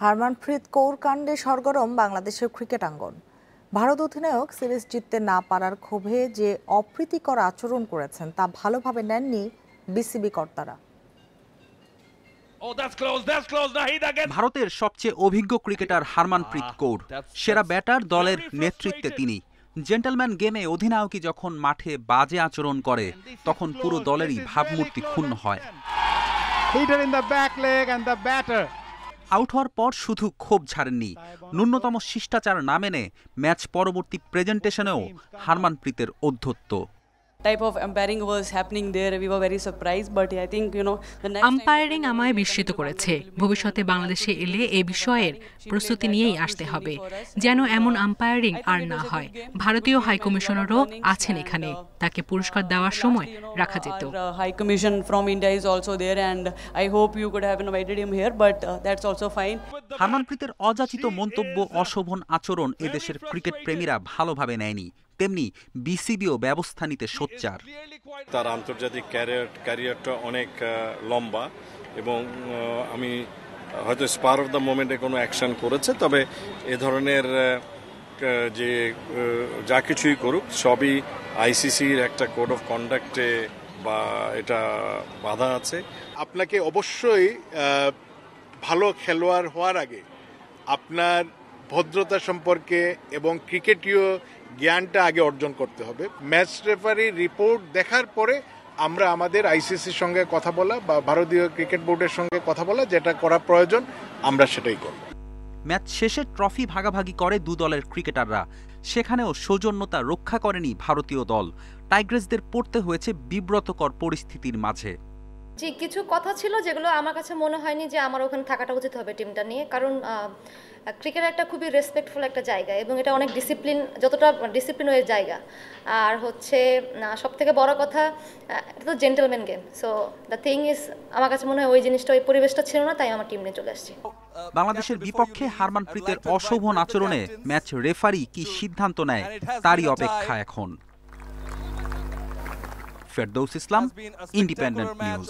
হারমানপ্রীত কৌর কাণ্ডে সরগরম বাংলাদেশের ক্রিকেটাঙ্গন ভারত অধিনায়ক সিরিজ জিততে না পারার ক্ষোভে যে অপ্রীতিকর আচরণ করেছেন তা ভালোভাবে নেননি বিসিবি কর্তারা। Oh. ভারতের সবচেয়ে অভিজ্ঞ ক্রিকেটার হারমানপ্রীত কৌর সেরা ব্যাটার দলের নেতৃত্বে তিনি। জেন্টলম্যান গেমে অধিনায়কই যখন মাঠে বাজে আচরণ করে তখন পুরো দলেরই ভাবমূর্তি ক্ষুণ্ণ হয়। Hitter in the back leg and the batter. Out হওয়ার পর শুধু ক্ষোভ ছাড়েননি। ন্যূনতম শিষ্টাচার না মেনে ম্যাচ পরবর্তী প্রেজেন্টেশনেও হারমানপ্রীতের অধ্যত্ব type of umpiring was happening there. We were very surprised, but I think you know the next time- আম্পায়ারিং আমায় বিস্মিত করেছে ভবিষ্যতে বাংলাদেশে এলে এ বিষয়ের প্রস্তুতি নিয়েই আসতে হবে যেন এমন আম্পায়ারিং আর না হয় ভারতীয় হাইকমিশনারও আছেন এখানে তাকে পুরস্কার দেওয়ার সময় রাখা যেত uh, Commission from India is also there, and I hope you could have invited him here, but uh, that's also fine. হারমানপ্রীতের অযাচিত মন্তব্য অশোভন আচরণ এদেশের ক্রিকেট প্রেমীরা ভালোভাবে নেয়নি তেমনি বিসিবিও ব্যবস্থা নিতে সোচ্চার। তার আন্তর্জাতিক ক্যারিয়ার ক্যারিয়ারটা অনেক লম্বা এবং আমি হয়তো স্পার অফ দ্য মোমেন্টে কোনো অ্যাকশন করেছে, তবে এ ধরনের যে যা কিছুই করুক, সবই আইসিসির একটা কোড অফ কন্ডাক্টে বা এটা বাধা আছে। আপনাকে অবশ্যই ভালো খেলোয়াড় হওয়ার আগে আপনার ভদ্রতা সম্পর্কে এবং ক্রিকেটীয় জ্ঞানটা আগে অর্জন করতে হবে। ম্যাচ রেফারি রিপোর্ট দেখার পরে আমরা আমাদের আইসিসির সঙ্গে কথা বলা বা ভারতীয় ক্রিকেট বোর্ডের সঙ্গে কথা বলা যেটা করা প্রয়োজন আমরা সেটাই করব। ম্যাচ শেষে ট্রফি ভাগাভাগি করে দু দলের ক্রিকেটাররা। সেখানেও সৌজন্যতা রক্ষা করেনি ভারতীয় দল। টাইগ্রেসদের পড়তে হয়েছে বিব্রতকর পরিস্থিতির মাঝে। জি কিছু কথা ছিল যেগুলো আমার কাছে মনে হয়নি যে আমার ওখানে থাকাটা উচিত হবে টিমটা নিয়ে। কারণ ক্রিকেট একটা খুবই রেসপেক্টফুল একটা জায়গা এবং এটা অনেক ডিসিপ্লিন যতটা ডিসিপ্লিন হয়ে জায়গা। আর হচ্ছে সব থেকে বড় কথা এটা তো gentleman game so the thing is আমার কাছে মনে হয় ওই জিনিসটা, ওই পরিবেশটা ছিল না, তাই আমার টিম নিয়ে চলে আসছি। বাংলাদেশের বিপক্ষে হারমানপ্রীতের অশোভন আচরণে ম্যাচ রেফারি কি সিদ্ধান্ত নেয়, তারই অপেক্ষা এখন। Ferdous Islam Independent News.